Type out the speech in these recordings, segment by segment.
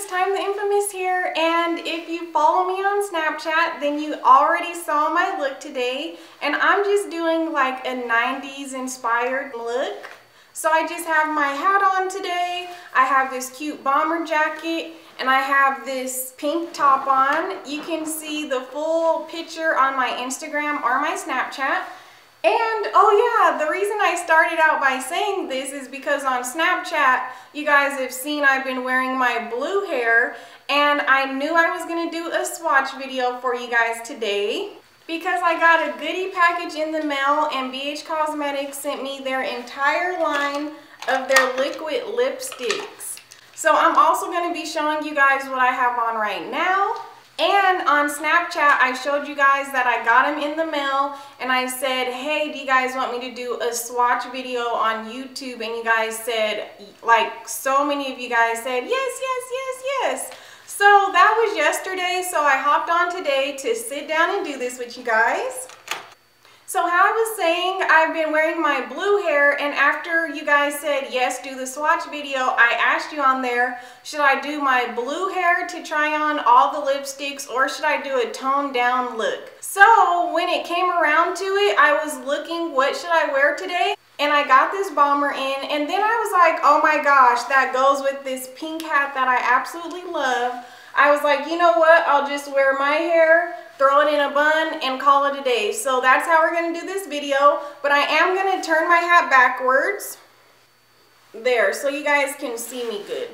it's Tyme the Infamous here and if you follow me on Snapchat then you already saw my look today and I'm just doing like a 90s inspired look. So I just have my hat on today, I have this cute bomber jacket and I have this pink top on. You can see the full picture on my Instagram or my Snapchat. And, oh yeah, the reason I started out by saying this is because on Snapchat, you guys have seen I've been wearing my blue hair, and I knew I was to do a swatch video for you guys today because I got a goodie package in the mail and BH Cosmetics sent me their entire line of their liquid lipsticks. So I'm also to be showing you guys what I have on right now and on Snapchat, I showed you guys that I got them in the mail and I said, hey, do you guys want me to do a swatch video on YouTube? And you guys said, like so many of you guys said, yes, yes, yes, yes. So that was yesterday, so I hopped on today to sit down and do this with you guys. So how I was saying, I've been wearing my blue hair and after you guys said, yes, do the swatch video, I asked you on there, should I do my blue hair to try on all the lipsticks or should I do a toned down look? So when it came around to it, I was looking, what should I wear today? And I got this bomber in and then I was like, oh my gosh, that goes with this pink hat that I absolutely love. I was like, you know what, I'll just wear my hair throw it in a bun, and call it a day. So that's how we're going to do this video. But I am going to turn my hat backwards. There, so you guys can see me good.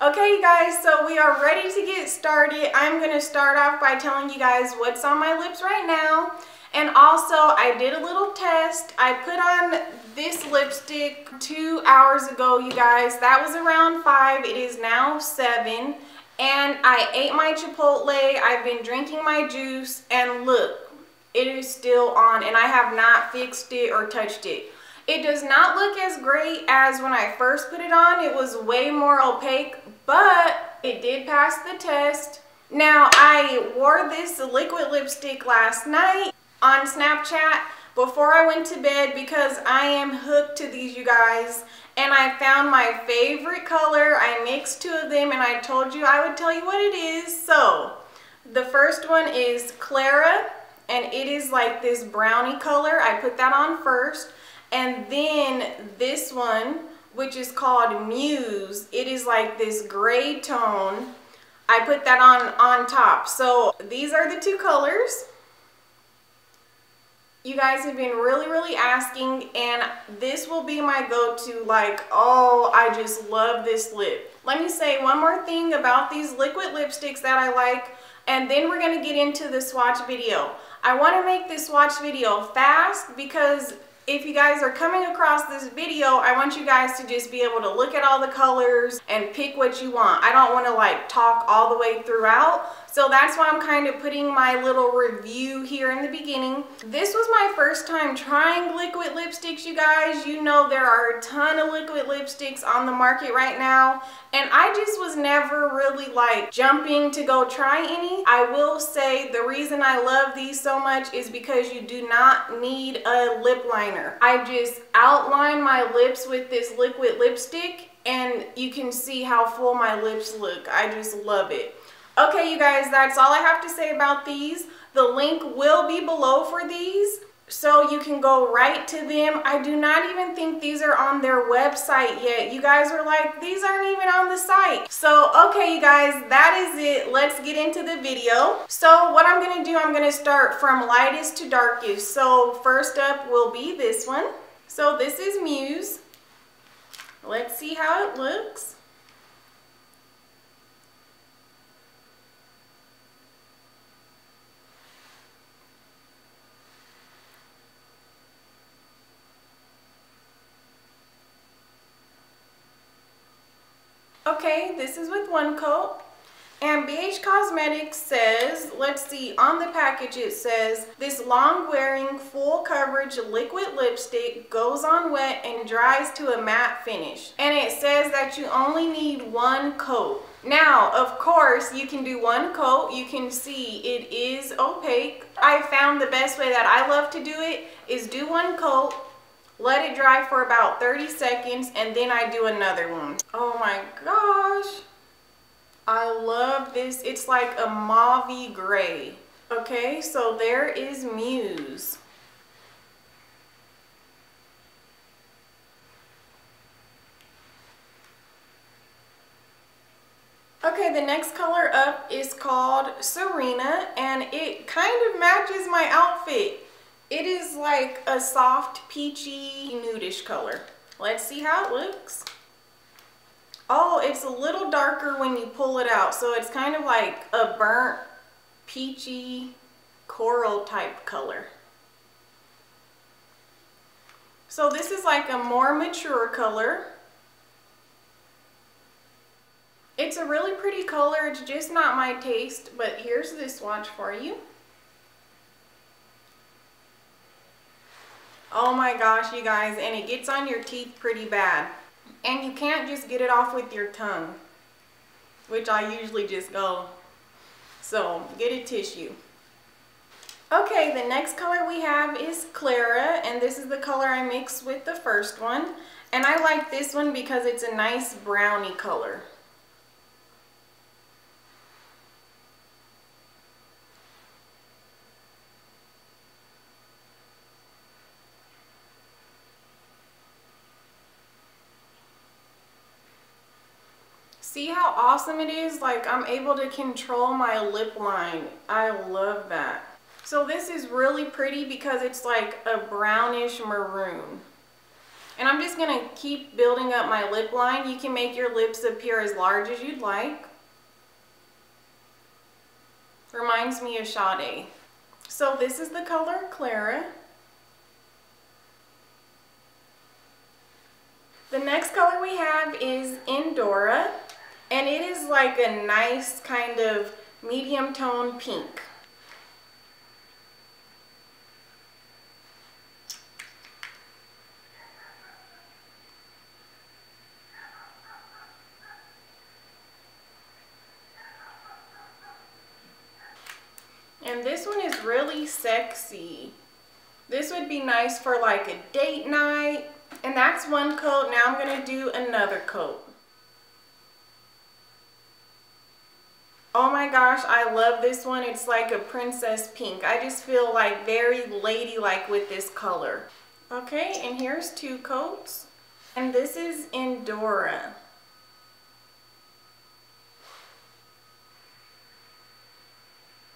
Okay, you guys, so we are ready to get started. I'm going to start off by telling you guys what's on my lips right now. And also, I did a little test. I put on this lipstick two hours ago, you guys. That was around 5. It is now 7 and I ate my Chipotle, I've been drinking my juice, and look, it is still on, and I have not fixed it or touched it. It does not look as great as when I first put it on. It was way more opaque, but it did pass the test. Now, I wore this liquid lipstick last night on Snapchat before I went to bed because I am hooked to these, you guys and I found my favorite color. I mixed two of them and I told you I would tell you what it is. So the first one is Clara and it is like this brownie color. I put that on first. And then this one, which is called Muse, it is like this gray tone. I put that on on top. So these are the two colors you guys have been really really asking and this will be my go-to like oh I just love this lip let me say one more thing about these liquid lipsticks that I like and then we're gonna get into the swatch video I want to make this swatch video fast because if you guys are coming across this video, I want you guys to just be able to look at all the colors and pick what you want. I don't want to like talk all the way throughout. So that's why I'm kind of putting my little review here in the beginning. This was my first time trying liquid lipsticks, you guys. You know there are a ton of liquid lipsticks on the market right now. And I just was never really like jumping to go try any. I will say the reason I love these so much is because you do not need a lip liner. I just outline my lips with this liquid lipstick and you can see how full my lips look. I just love it. Okay, you guys, that's all I have to say about these. The link will be below for these, so you can go right to them. I do not even think these are on their website yet. You guys are like, these aren't even on the site. So, okay, you guys, that is it. Let's get into the video. So, what I'm to do, I'm to start from lightest to darkest. So, first up will be this one. So, this is Muse. Let's see how it looks. Okay, this is with one coat. And BH Cosmetics says, let's see, on the package it says, this long wearing full coverage liquid lipstick goes on wet and dries to a matte finish. And it says that you only need one coat. Now, of course, you can do one coat. You can see it is opaque. I found the best way that I love to do it is do one coat, let it dry for about 30 seconds, and then I do another one. Oh my gosh. I love this. It's like a mauve gray. Okay, so there is Muse. Okay, the next color up is called Serena and it kind of matches my outfit. It is like a soft peachy nudish color. Let's see how it looks. Oh, it's a little darker when you pull it out. So it's kind of like a burnt peachy coral type color. So this is like a more mature color. It's a really pretty color. It's just not my taste, but here's the swatch for you. Oh my gosh, you guys, and it gets on your teeth pretty bad. And you can't just get it off with your tongue, which I usually just go. So get a tissue. Okay, the next color we have is Clara, and this is the color I mixed with the first one. And I like this one because it's a nice brownie color. See how awesome it is? Like I'm able to control my lip line. I love that. So this is really pretty because it's like a brownish maroon. And I'm just gonna keep building up my lip line. You can make your lips appear as large as you'd like. Reminds me of Sade. So this is the color Clara. The next color we have is Indora. And it is like a nice kind of medium tone pink. And this one is really sexy. This would be nice for like a date night. And that's one coat. Now I'm going to do another coat. My gosh, I love this one. It's like a princess pink. I just feel like very ladylike with this color. Okay, and here's two coats. And this is Indora.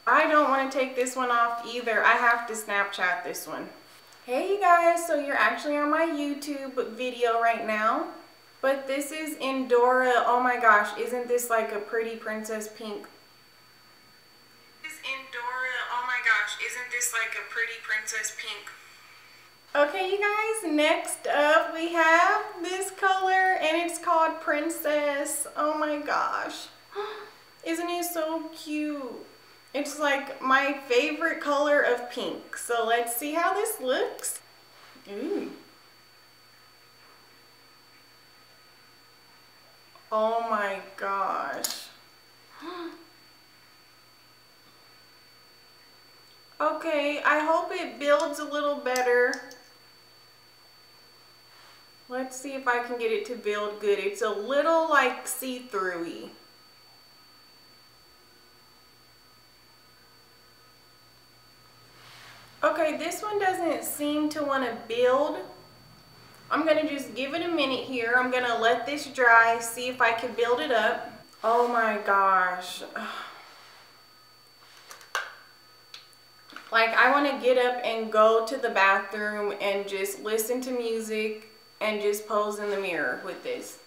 I don't want to take this one off either. I have to Snapchat this one. Hey you guys, so you're actually on my YouTube video right now. But this is Indora. Oh my gosh, isn't this like a pretty princess pink? Is Indora. Oh my gosh, isn't this like a pretty princess pink? Okay, you guys, next up we have this color and it's called Princess. Oh my gosh. Isn't it so cute? It's like my favorite color of pink. So let's see how this looks. Ooh. Oh my gosh. okay, I hope it builds a little better. Let's see if I can get it to build good. It's a little like see-throughy. Okay, this one doesn't seem to want to build. I'm going to just give it a minute here. I'm going to let this dry, see if I can build it up. Oh my gosh. Like I want to get up and go to the bathroom and just listen to music and just pose in the mirror with this.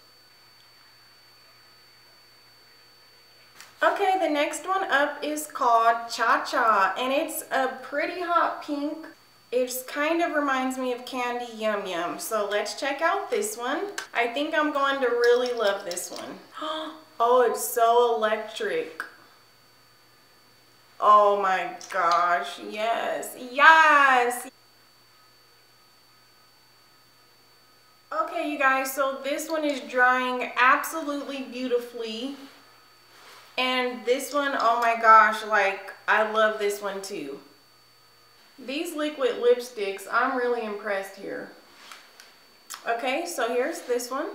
Okay, the next one up is called Cha Cha and it's a pretty hot pink it kind of reminds me of Candy Yum Yum. So let's check out this one. I think I'm going to really love this one. Oh, it's so electric. Oh my gosh, yes, yes. Okay, you guys, so this one is drying absolutely beautifully. And this one, oh my gosh, like, I love this one too. These liquid lipsticks, I'm really impressed here. Okay, so here's this one.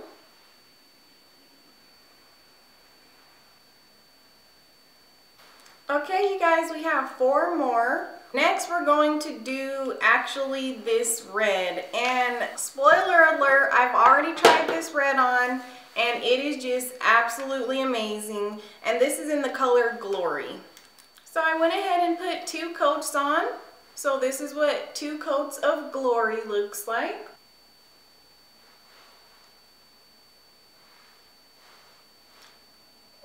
Okay, you guys, we have four more. Next, we're going to do actually this red. And spoiler alert, I've already tried this red on and it is just absolutely amazing. And this is in the color Glory. So I went ahead and put two coats on. So this is what two coats of Glory looks like.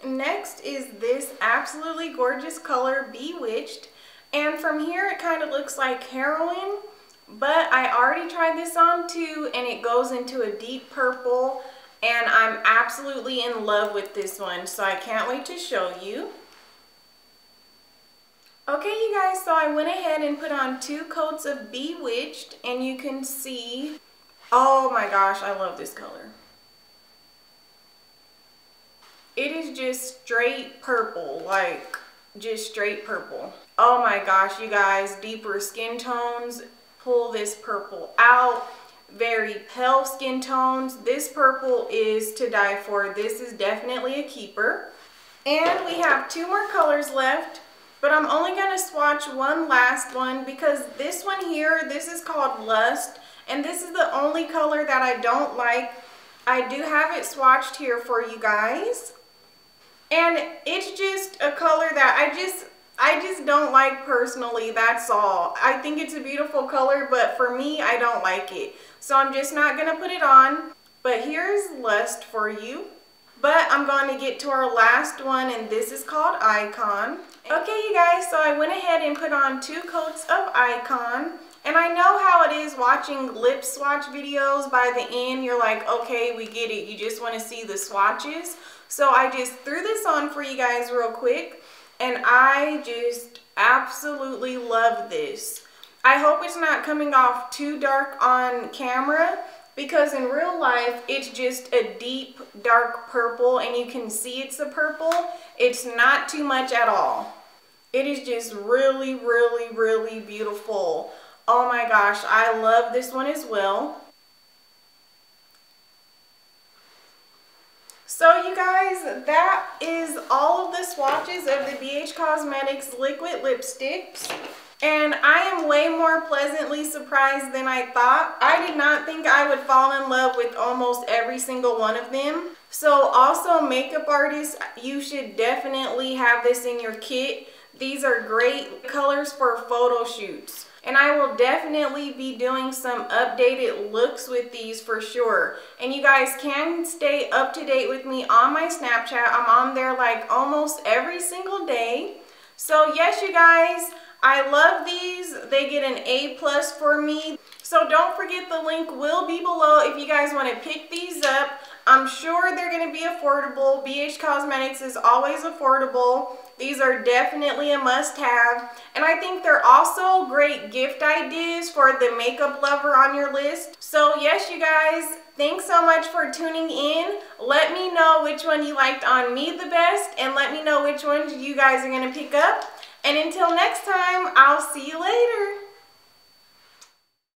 Next is this absolutely gorgeous color Bewitched. And from here it kind of looks like Heroine, but I already tried this on too and it goes into a deep purple and I'm absolutely in love with this one so I can't wait to show you. Okay you guys, so I went ahead and put on two coats of Bewitched and you can see, oh my gosh, I love this color. It is just straight purple, like just straight purple. Oh my gosh, you guys, deeper skin tones, pull this purple out very pale skin tones. This purple is to die for. This is definitely a keeper. And we have two more colors left, but I'm only to swatch one last one because this one here, this is called Lust, and this is the only color that I don't like. I do have it swatched here for you guys. And it's just a color that I just, I just don't like personally, that's all. I think it's a beautiful color, but for me, I don't like it. So I'm just not going to put it on. But here's Lust for you. But I'm going to get to our last one, and this is called Icon. Okay, you guys, so I went ahead and put on two coats of Icon. And I know how it is watching lip swatch videos. By the end, you're like, okay, we get it. You just want to see the swatches. So I just threw this on for you guys real quick. And I just absolutely love this. I hope it's not coming off too dark on camera because in real life it's just a deep dark purple and you can see it's a purple. It's not too much at all. It is just really, really, really beautiful. Oh my gosh, I love this one as well. So you guys, that is all of the swatches of the BH Cosmetics liquid lipsticks. And I am way more pleasantly surprised than I thought. I did not think I would fall in love with almost every single one of them. So also makeup artists, you should definitely have this in your kit. These are great colors for photo shoots. And I will definitely be doing some updated looks with these for sure. And you guys can stay up to date with me on my Snapchat. I'm on there like almost every single day. So yes, you guys, I love these. They get an A plus for me. So don't forget the link will be below if you guys want to pick these up. I'm sure they're going to be affordable. BH Cosmetics is always affordable. These are definitely a must-have. And I think they're also great gift ideas for the makeup lover on your list. So yes, you guys, thanks so much for tuning in. Let me know which one you liked on me the best and let me know which ones you guys are going to pick up. And until next time, I'll see you later.